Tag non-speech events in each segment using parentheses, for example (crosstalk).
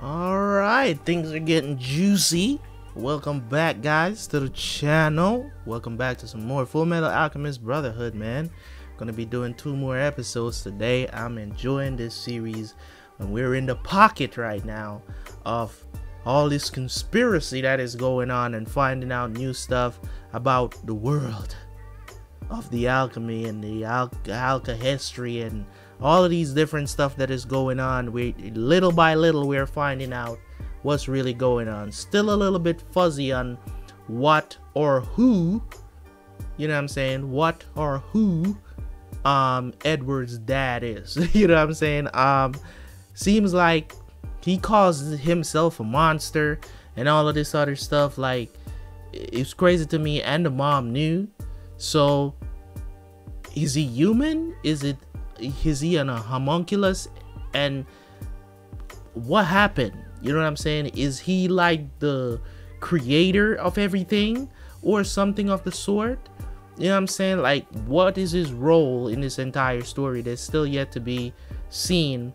right, things are getting juicy. Welcome back, guys, to the channel. Welcome back to some more Full Metal Alchemist Brotherhood, man. Gonna be doing two more episodes today. I'm enjoying this series, and we're in the pocket right now of all this conspiracy that is going on and finding out new stuff about the world of the alchemy and the al- alkahestry and all of these different stuff that is going on. We little by little we're finding out what's really going on. Still a little bit fuzzy on what or who, you know what I'm saying? What or who um Edward's dad is. (laughs) you know what I'm saying? Um seems like he calls himself a monster and all of this other stuff like it's crazy to me and the mom knew. So is he human? Is it is he an homunculus and what happened? You know what i'm saying? Is he like the creator of everything or something of the sort? You know what i'm saying? Like what is his role in this entire story that's still yet to be seen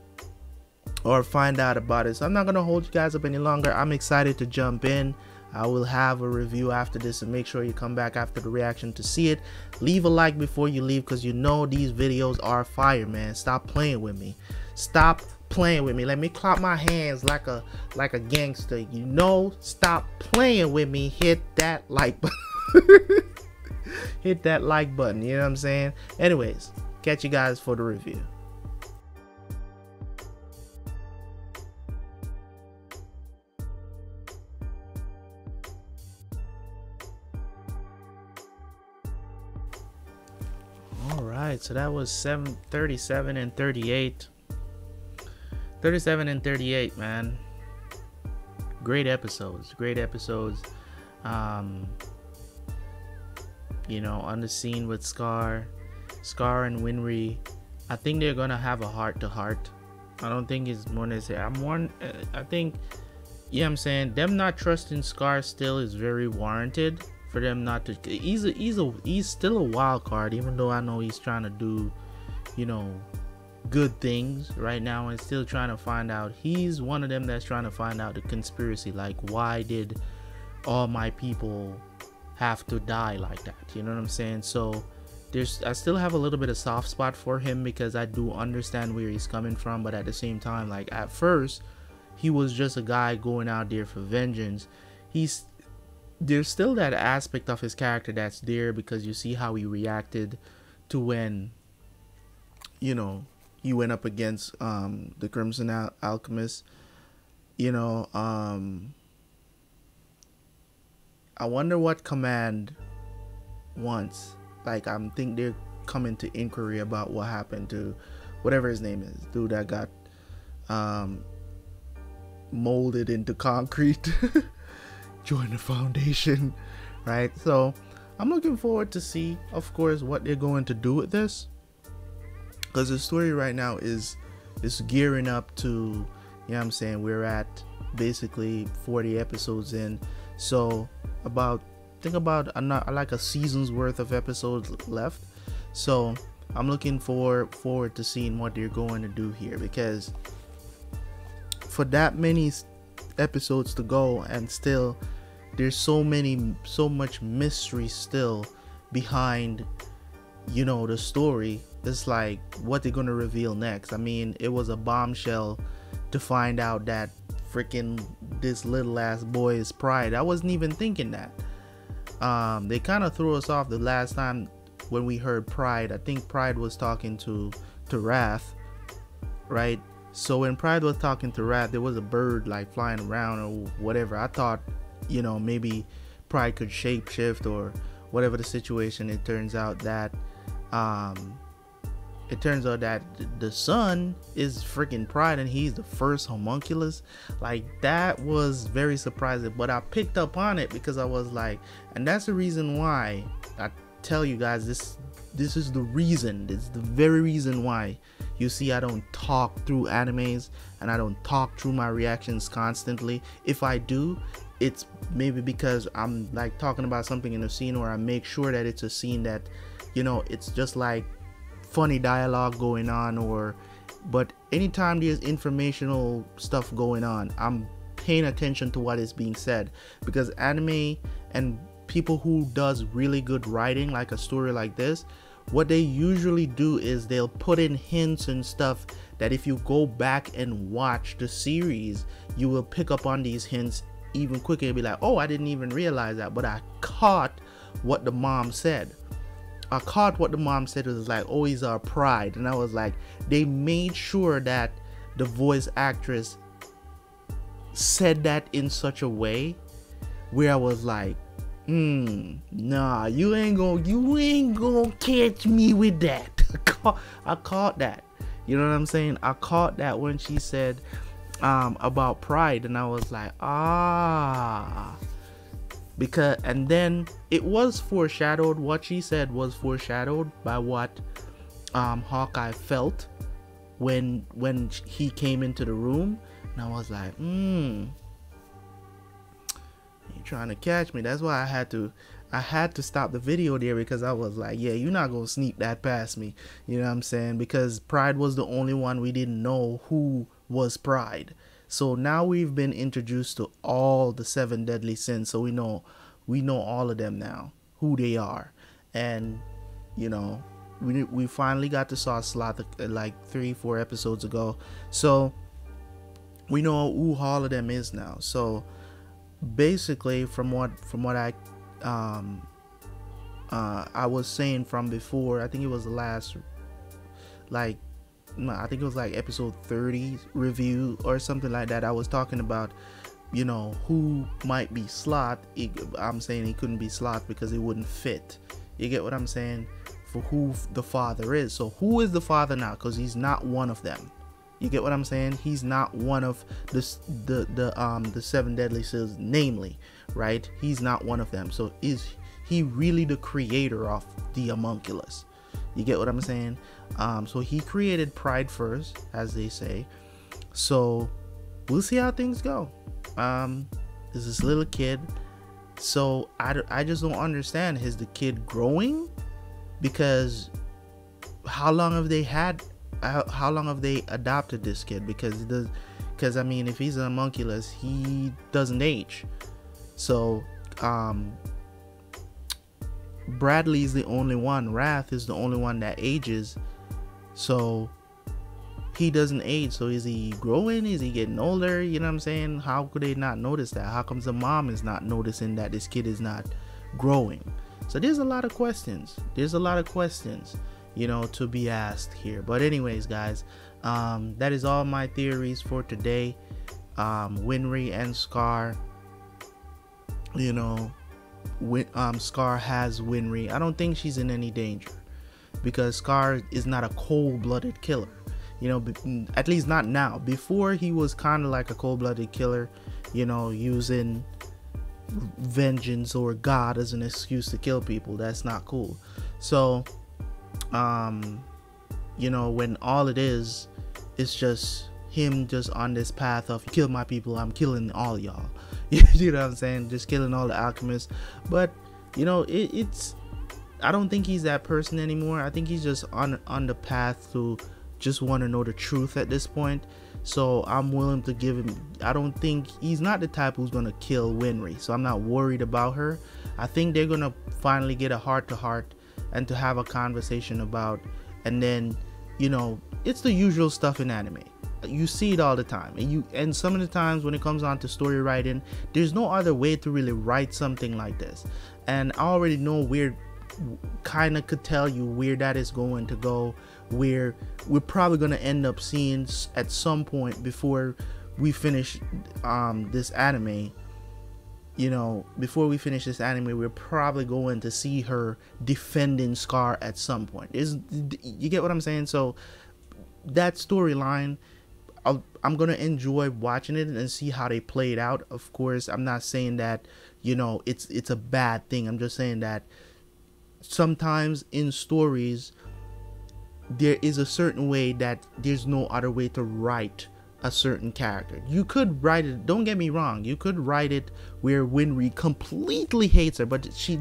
or find out about it? So i'm not gonna hold you guys up any longer. I'm excited to jump in I will have a review after this and make sure you come back after the reaction to see it. Leave a like before you leave because you know these videos are fire, man. Stop playing with me. Stop playing with me. Let me clap my hands like a like a gangster. You know, stop playing with me. Hit that like button. (laughs) Hit that like button. You know what I'm saying? Anyways, catch you guys for the review. Right, so that was 7 37 and 38. 37 and 38, man. Great episodes. Great episodes. Um you know, on the scene with Scar, Scar and Winry, I think they're to have a heart to heart. I don't think it's more necessary. I'm one. I think yeah, I'm saying them not trusting Scar still is very warranted for them not to he's a, he's a he's still a wild card even though I know he's trying to do you know good things right now and still trying to find out. He's one of them that's trying to find out the conspiracy like why did all my people have to die like that? You know what I'm saying? So there's I still have a little bit of soft spot for him because I do understand where he's coming from but at the same time like at first he was just a guy going out there for vengeance. He's there's still that aspect of his character that's there because you see how he reacted to when you know he went up against um the crimson Al- alchemist you know um i wonder what command wants. Like i'm think they're coming to inquiry about what happened to whatever his name is dude that got um molded into concrete (laughs) join the foundation (laughs) right? So i'm looking forward to see of course what they're going to do with this. Because the story right now is is gearing up to you know i'm saying? We're at basically 40 episodes in. So about think about not like a season's worth of episodes left. So i'm looking for forward to seeing what they're going to do here because for that many episodes to go and still there's so many so much mystery still behind you know the story. It's like what they're gonna reveal next? I mean it was a bombshell to find out that freaking this little ass boy is pride. I wasn't even thinking that. Um they kind of threw us off the last time when we heard pride. I think pride was talking to to wrath right? So when Pride was talking to wrath there was a bird like flying around or whatever. I thought, you know, maybe Pride could shapeshift or whatever the situation. It turns out that, um, it turns out that the son is freaking Pride and he's the first homunculus. Like that was very surprising, but I picked up on it because I was like, and that's the reason why I tell you guys this. This is the reason. It's the very reason why you see i don't talk through animes and i don't talk through my reactions constantly if i do it's maybe because i'm like talking about something in a scene or i make sure that it's a scene that you know it's just like funny dialogue going on or but anytime there's informational stuff going on i'm paying attention to what is being said. Because anime and people who does really good writing like a story like this what they usually do is they'll put in hints and stuff that if you go back and watch the series you will pick up on these hints even quicker and be like oh i didn't even realize that but i caught what the mom said I caught what the mom said it was like, oh, he's our pride. And I was like, they made sure that the voice actress said that in such a way where I was like, hmm, nah, you ain't gonna, you ain't gonna catch me with that. (laughs) I caught, I caught that. You know what I'm saying? I caught that when she said um, about pride, and I was like, ah, because and then it was foreshadowed what she said was foreshadowed by what um, hawkeye felt when when he came into the room and i was like hmm. You trying to catch me. That's why i had to i had to stop the video there because i was like yeah you're not gonna sneak that past me. You know what i'm saying? Because pride was the only one we didn't know who was pride so now we've been introduced to all the seven deadly sins. So we know we know all of them now, who they are. And you know, we we finally got to saw Sloth like 3 4 episodes ago. So we know who all of them is now. So basically from what from what I um uh I was saying from before, I think it was the last like I think it was like episode 30 review or something like that. I was talking about, you know, who might be Sloth. I'm saying he couldn't be Sloth because he wouldn't fit. You get what I'm saying? For who the father is. So who is the father now? Because he's not one of them. You get what I'm saying? He's not one of the the the um the seven deadly sins, namely, right? He's not one of them. So is he really the creator of the homunculus? You get what I'm saying? Um, so he created Pride first, as they say. So we'll see how things go. Um, this little kid. So I, I just don't understand. Is the kid growing? Because how long have they had? How, long have they adopted this kid? Because does. Because I mean, if he's a homunculus, he doesn't age. So um, Bradley's the only one. Wrath is the only one that ages so he doesn't age. So is he growing? Is he getting older? You know what I'm saying? How could they not notice that? How comes the mom is not noticing that this kid is not growing? So there's a lot of questions. There's a lot of questions, you know, to be asked here. But anyways, guys, um, that is all my theories for today. Um, Winry and Scar, you know, um, Scar has Winry. I don't think she's in any danger because Scar is not a cold-blooded killer. You know, at least not now. Before he was kind of like a cold-blooded killer, you know, using vengeance or God as an excuse to kill people. That's not cool. So, um, you know, when all it is, it's just him just on this path of kill my people, I'm killing all y'all. (laughs) you know what I'm saying? Just killing all the alchemists. But you know, it, it's I don't think he's that person anymore. I think he's just on on the path to just want to know the truth at this point. So I'm willing to give him. I don't think he's not the type who's gonna kill Winry. So I'm not worried about her. I think they're gonna finally get a heart to heart and to have a conversation about, and then, you know, it's the usual stuff in anime. You see it all the time, and you and some of the times when it comes on to story writing, there's no other way to really write something like this. And I already know we're kind of could tell you where that is going to go where we're probably going to end up seeing at some point before we finish um, this anime. You know before we finish this anime we're probably going to see her defending scar at some point. Is you get what i'm saying? So that storyline i'm gonna enjoy watching it and see how they play it out of course i'm not saying that you know it's it's a bad thing i'm just saying that sometimes in stories there is a certain way that there's no other way to write a certain character. You could write it, don't get me wrong, you could write it where Winry completely hates her, but she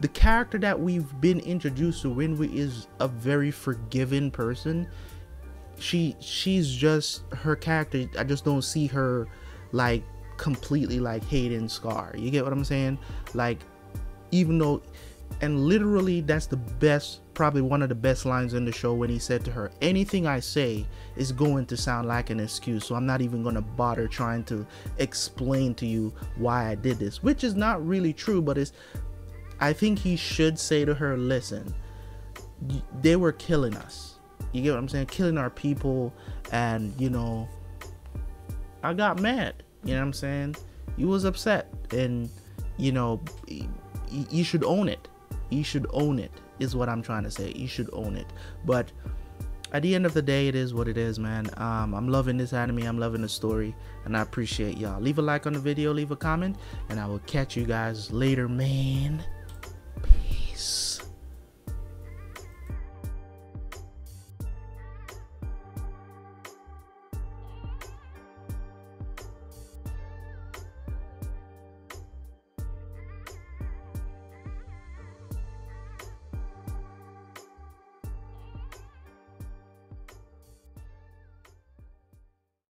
the character that we've been introduced to, Winry is a very forgiving person. She she's just her character, I just don't see her like completely like hating Scar. You get what I'm saying? Like, even though, and literally, that's the best, probably one of the best lines in the show when he said to her, Anything I say is going to sound like an excuse, so I'm not even going to bother trying to explain to you why I did this, which is not really true, but it's, I think he should say to her, Listen, they were killing us. You get what I'm saying? Killing our people, and you know, I got mad. You know what I'm saying? You was upset, and you know, you should own it. You should own it. Is what I'm trying to say. You should own it. But at the end of the day, it is what it is, man. Um, I'm loving this anime. I'm loving the story, and I appreciate y'all. Leave a like on the video, leave a comment, and I will catch you guys later, man.